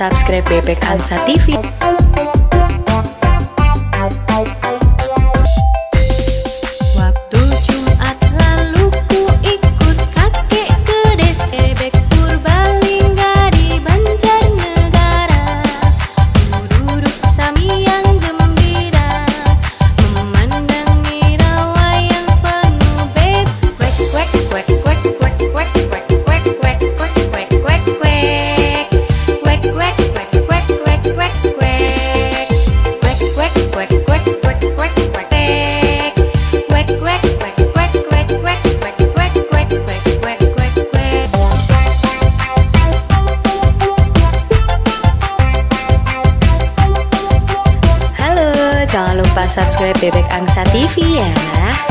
subscribe Bebek Alsa TV. jangan lupa subscribe Bebek Angsa TV ya.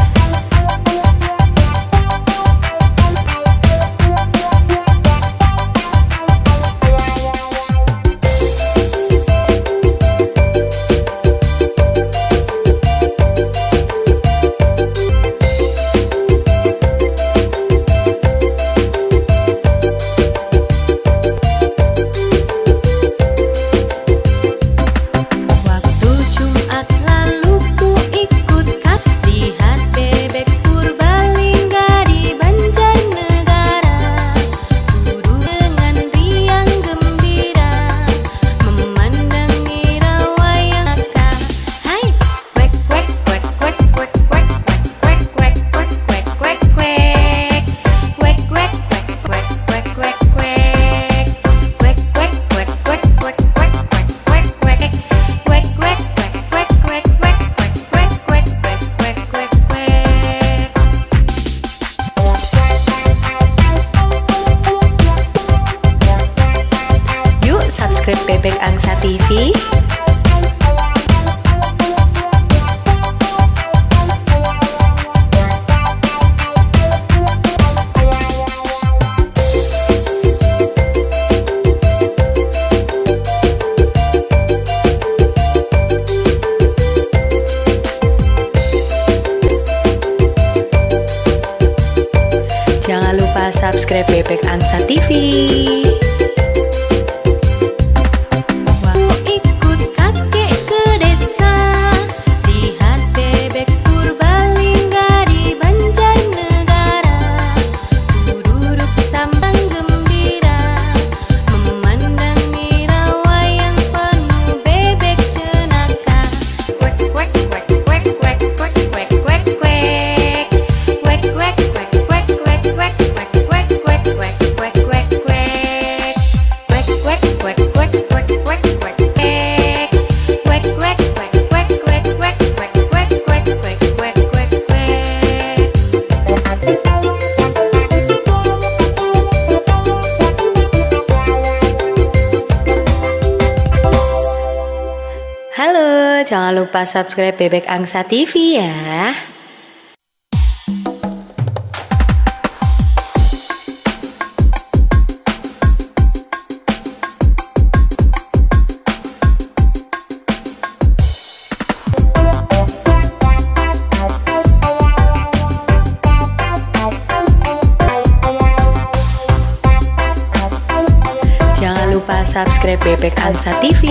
Jangan lupa subscribe Bebek Ansa TV. jangan lupa subscribe Bebek Angsa TV ya. Jangan lupa subscribe Bebek Angsa TV.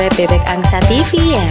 subscribe Bebek Angsa TV ya.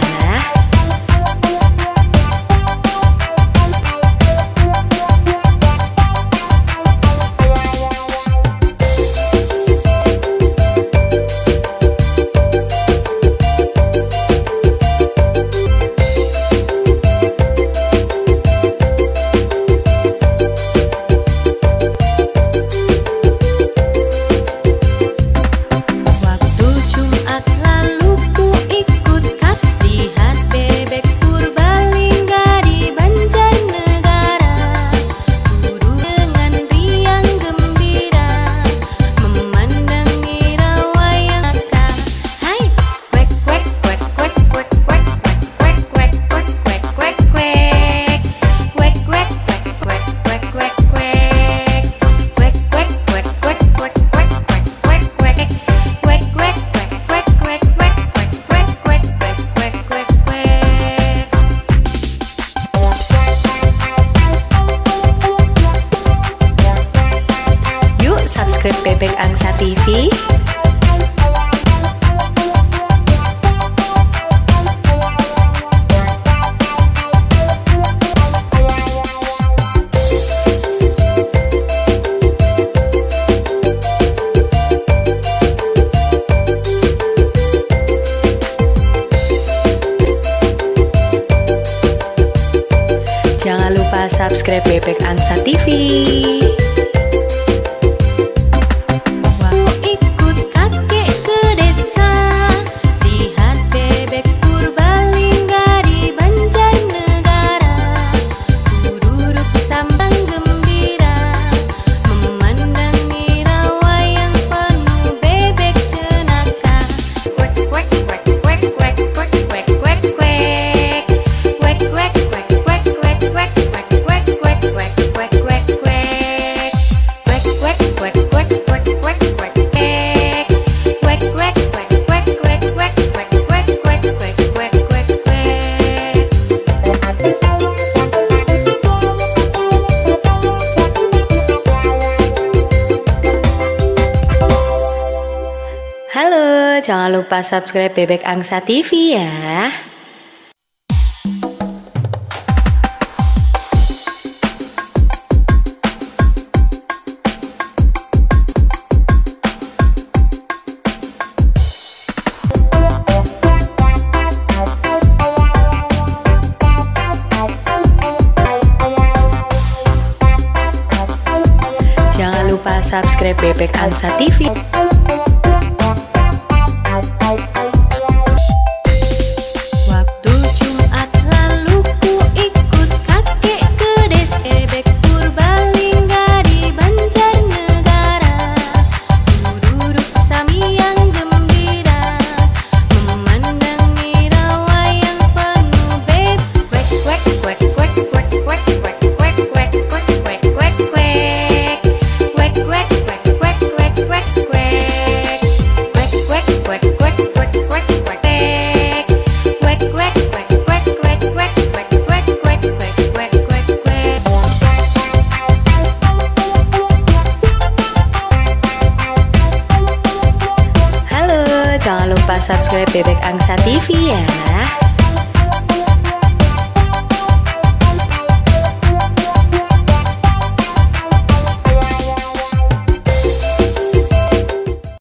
Bebek Angsa TV. Jangan lupa subscribe Bebek Angsa TV. jangan lupa subscribe Bebek Angsa TV ya. Jangan lupa subscribe Bebek Angsa TV. lupa subscribe Bebek Angsa TV ya.